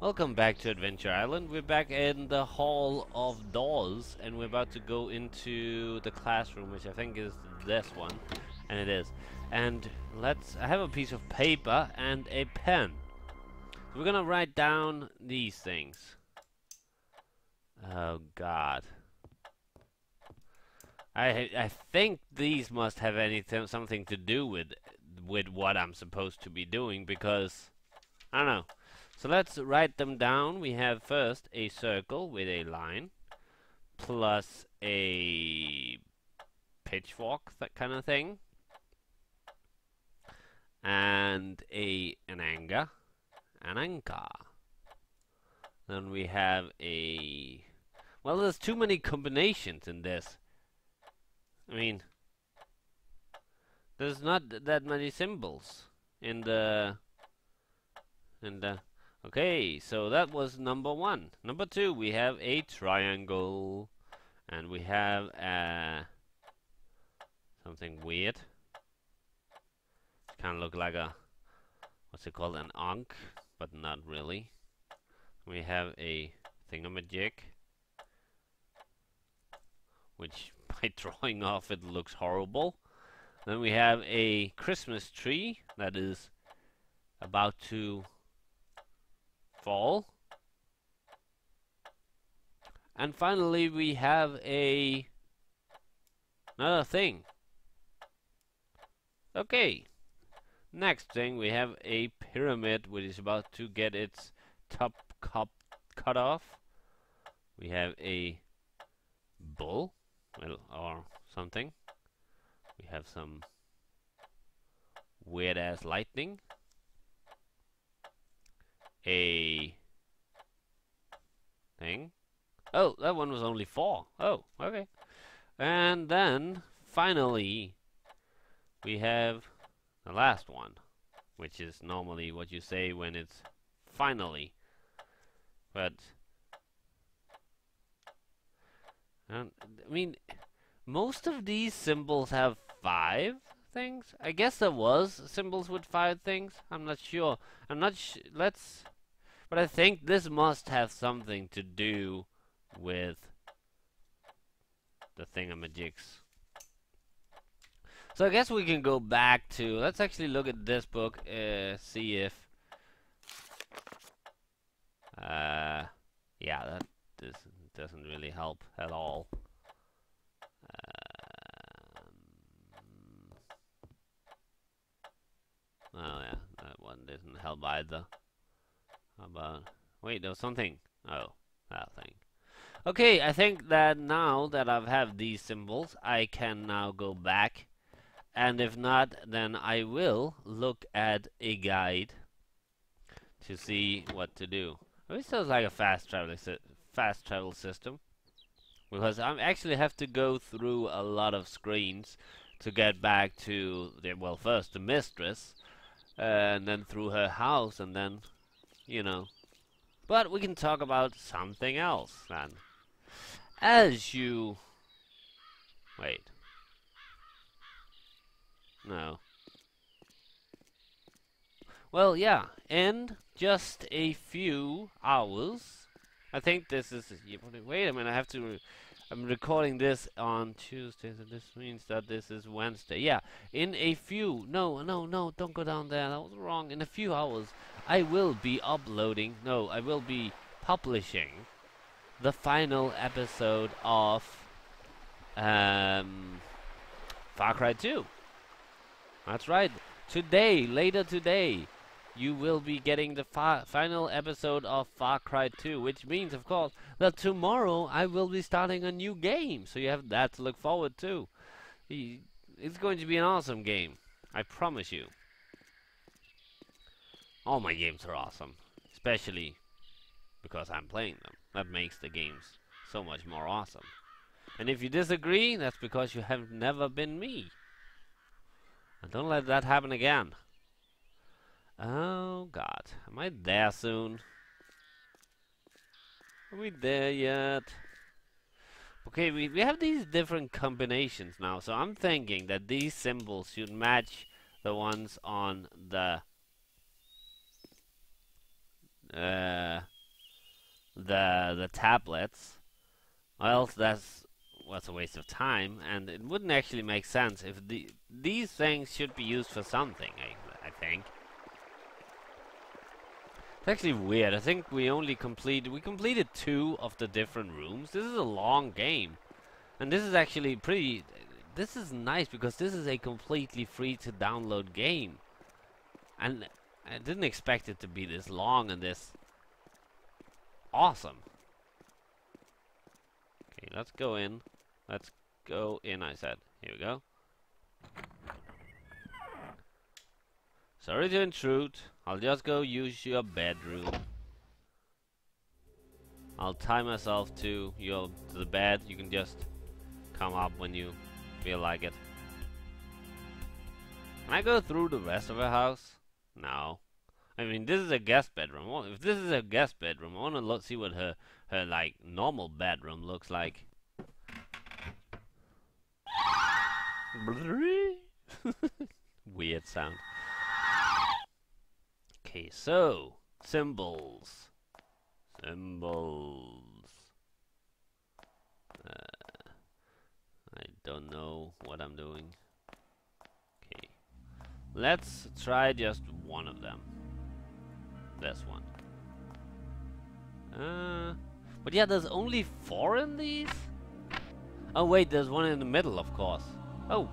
Welcome back to Adventure Island. We're back in the Hall of Doors and we're about to go into the classroom which I think is this one. And it is. And let's I have a piece of paper and a pen. We're gonna write down these things. Oh god. I I think these must have anything something to do with with what I'm supposed to be doing because I don't know. So let's write them down. We have first a circle with a line plus a pitchfork, that kind of thing, and a an anchor, an anchor. Then we have a well. There's too many combinations in this. I mean, there's not that many symbols in the in the Okay, so that was number one. Number two, we have a triangle. And we have uh, something weird. Kind of look like a, what's it called, an ankh, but not really. We have a thingamajig, which by drawing off it looks horrible. Then we have a Christmas tree that is about to fall. And finally we have a another thing. Okay. Next thing we have a pyramid which is about to get its top cup cut off. We have a bull well, or something. We have some weird ass lightning a thing. Oh, that one was only four. Oh, okay. And then, finally, we have the last one, which is normally what you say when it's finally. But, um, I mean, most of these symbols have five things. I guess there was symbols with five things. I'm not sure. I'm not. Let's but I think this must have something to do with the thingamajigs. So I guess we can go back to, let's actually look at this book, uh, see if, uh, yeah, that this doesn't really help at all. Um, oh yeah, that one doesn't help either. About... Wait, there was something. Oh, that thing. Okay, I think that now that I've have these symbols, I can now go back. And if not, then I will look at a guide to see what to do. This sounds like a fast travel fast travel system because I actually have to go through a lot of screens to get back to the well first the mistress uh, and then through her house and then you know. But we can talk about something else then. As you... Wait. No. Well, yeah, in just a few hours, I think this is... Wait a minute, I have to... I'm recording this on Tuesday, so this means that this is Wednesday. Yeah, in a few... No, no, no, don't go down there, that was wrong. In a few hours, I will be uploading, no, I will be publishing the final episode of um, Far Cry 2. That's right. Today, later today, you will be getting the final episode of Far Cry 2, which means, of course, that tomorrow I will be starting a new game. So you have that to look forward to. It's going to be an awesome game. I promise you. All my games are awesome, especially because I'm playing them. That makes the games so much more awesome. And if you disagree, that's because you have never been me. And don't let that happen again. Oh god, am I there soon? Are we there yet? Okay, we, we have these different combinations now, so I'm thinking that these symbols should match the ones on the uh, the the tablets, or else that's was a waste of time, and it wouldn't actually make sense if the these things should be used for something. I, I think. It's actually weird. I think we only completed we completed two of the different rooms. This is a long game, and this is actually pretty. This is nice because this is a completely free to download game, and I didn't expect it to be this long and this awesome. Okay, let's go in. Let's go in, I said. Here we go. Sorry to intrude. I'll just go use your bedroom. I'll tie myself to your to the bed. You can just come up when you feel like it. Can I go through the rest of her house? No. I mean, this is a guest bedroom. Well, if this is a guest bedroom, I want to see what her her like normal bedroom looks like. Weird sound. Okay, so symbols, symbols. Uh, I don't know what I'm doing. Okay, let's try just one of them. This one. Uh, but yeah, there's only four in these? Oh wait, there's one in the middle, of course. Oh.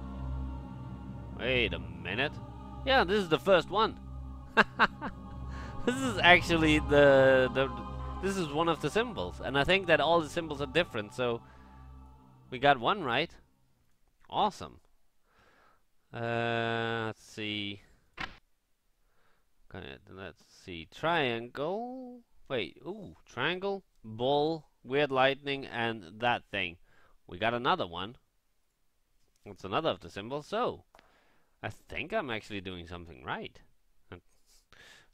Wait a minute. Yeah, this is the first one. this is actually the, the... This is one of the symbols. And I think that all the symbols are different, so... We got one right. Awesome. Uh, let's see. Let's see. Triangle. Wait, ooh, triangle, bull, weird lightning, and that thing. We got another one. That's another of the symbols. So, I think I'm actually doing something right.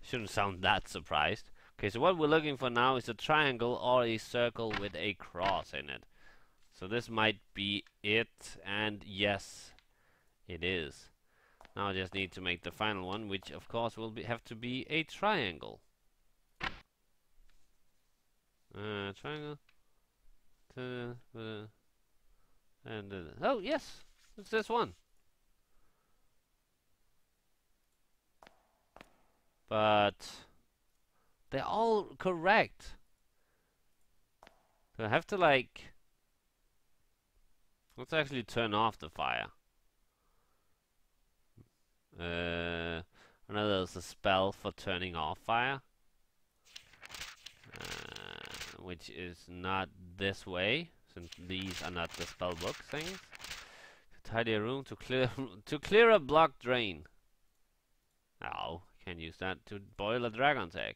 Shouldn't sound that surprised. Okay, so what we're looking for now is a triangle or a circle with a cross in it. So this might be it, and yes, it is. Now I just need to make the final one, which of course will be, have to be a triangle. Uh, triangle. Uh, and uh, oh yes, it's this one. But they're all correct. So I have to like. Let's actually turn off the fire. Uh, I know there's a spell for turning off fire. Uh, which is not this way, since these are not the spellbook things. To tidy a room to clear to clear a blocked drain. Oh, can use that to boil a dragon's egg.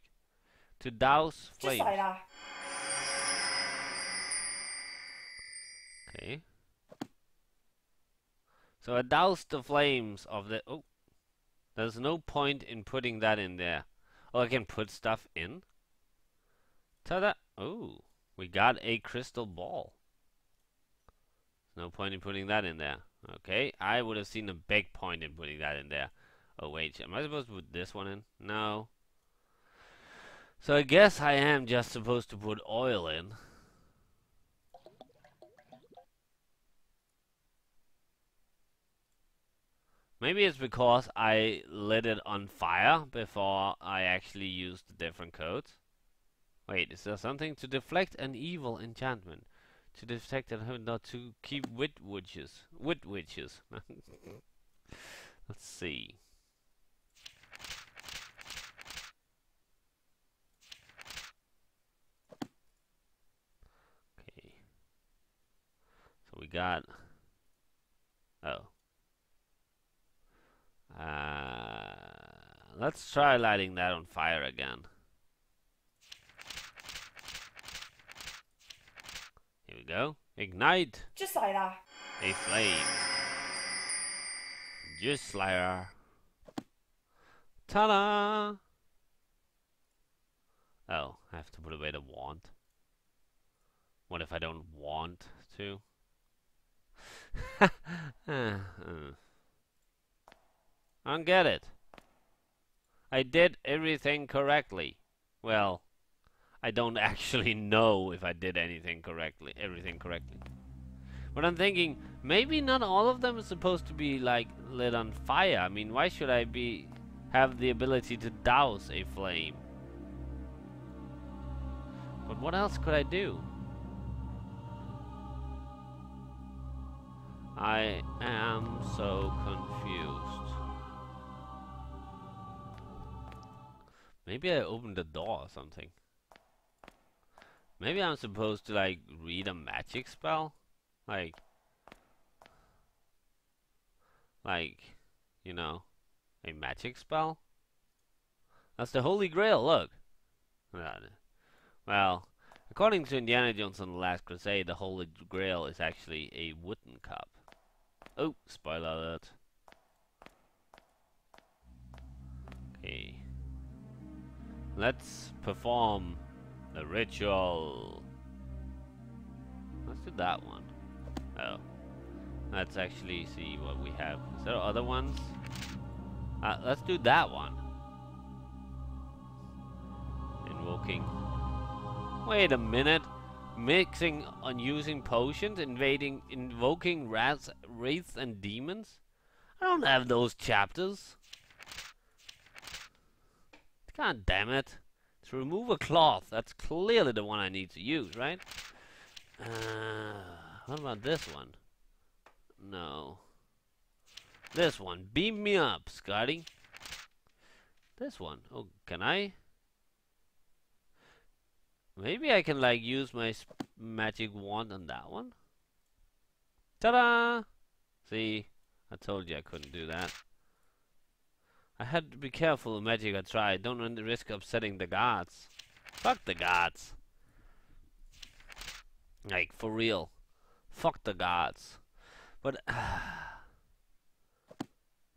To douse flames. Just like that. Okay. So I doused the flames of the... Oh. There's no point in putting that in there. Oh, I can put stuff in? Ta-da! Oh, we got a crystal ball. No point in putting that in there. Okay, I would have seen a big point in putting that in there. Oh wait, am I supposed to put this one in? No. So I guess I am just supposed to put oil in. Maybe it's because I lit it on fire before I actually used the different codes. Wait, is there something to deflect an evil enchantment? To detect and not to keep wit witches. Wit witches. Let's see. So we got. Oh. Uh, let's try lighting that on fire again. Here we go. Ignite Just like that. a flame. Just like her. Ta-da! Oh, I have to put away the wand. What if I don't want to? I don't get it. I did everything correctly. Well, I don't actually know if I did anything correctly, everything correctly. But I'm thinking, maybe not all of them are supposed to be like lit on fire. I mean, why should I be have the ability to douse a flame? But what else could I do? I am so confused. Maybe I opened the door or something. Maybe I'm supposed to like read a magic spell? Like like you know a magic spell? That's the Holy Grail, look. Well, according to Indiana Jones and the Last Crusade, the Holy Grail is actually a wooden cup. Oh, spoiler alert. Okay. Let's perform the ritual. Let's do that one. Oh. Let's actually see what we have. Is there other ones? Uh, let's do that one. Invoking. Wait a minute. Mixing and using potions, invading, invoking rats, wraiths, and demons? I don't have those chapters. God damn it. To remove a cloth, that's clearly the one I need to use, right? Uh, what about this one? No. This one. Beam me up, Scotty. This one. Oh, can I? Maybe I can like use my magic wand on that one. Ta-da! See, I told you I couldn't do that. I had to be careful of magic I tried. Don't run the risk of upsetting the gods. Fuck the gods. Like, for real. Fuck the gods. But,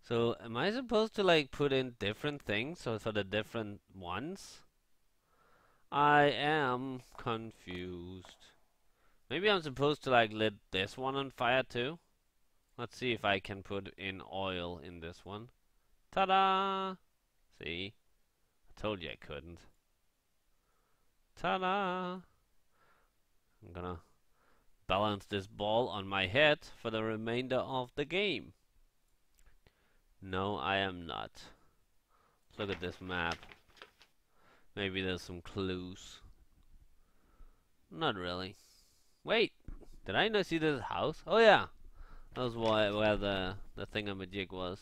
so, am I supposed to, like, put in different things so for the different ones? I am confused. Maybe I'm supposed to like lit this one on fire too? Let's see if I can put in oil in this one. Ta-da! See? I told you I couldn't. Ta-da! I'm gonna balance this ball on my head for the remainder of the game. No, I am not. Look at this map. Maybe there's some clues. Not really. Wait, did I not see this house? Oh yeah, that was why, where the the thingamajig was.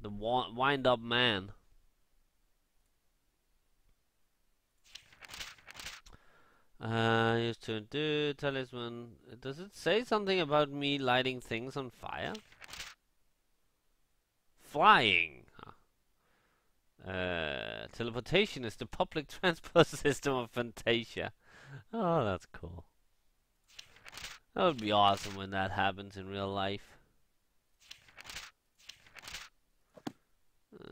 The wind up man. Uh, used to do talisman. Does it say something about me lighting things on fire? Flying. Uh, teleportation is the public transport system of Fantasia. Oh, that's cool. That would be awesome when that happens in real life. Uh,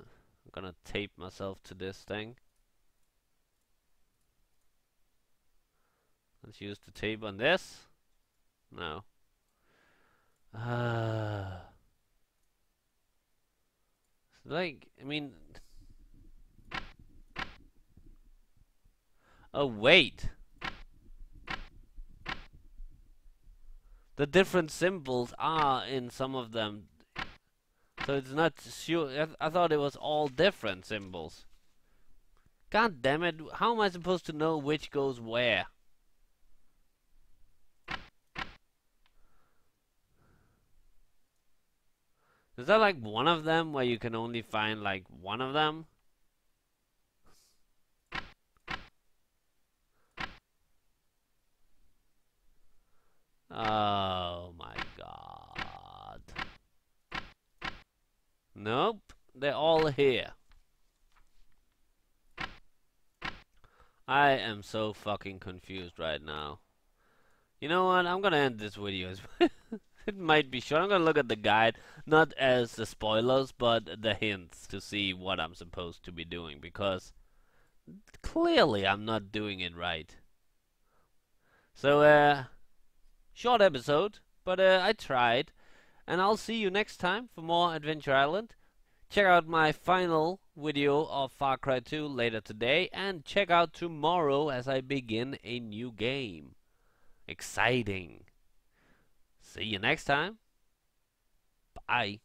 I'm gonna tape myself to this thing. Let's use the tape on this. No. Uh, like, I mean... Oh, wait! The different symbols are in some of them. So it's not sure. I, th I thought it was all different symbols. God damn it, how am I supposed to know which goes where? Is that like one of them where you can only find like one of them? Oh my god. Nope, they're all here. I am so fucking confused right now. You know what? I'm gonna end this video. it might be short. I'm gonna look at the guide, not as the spoilers, but the hints to see what I'm supposed to be doing because clearly I'm not doing it right. So, uh, short episode, but uh, I tried, and I'll see you next time for more Adventure Island. check out my final video of Far Cry 2 later today, and check out tomorrow as I begin a new game. Exciting. See you next time. Bye.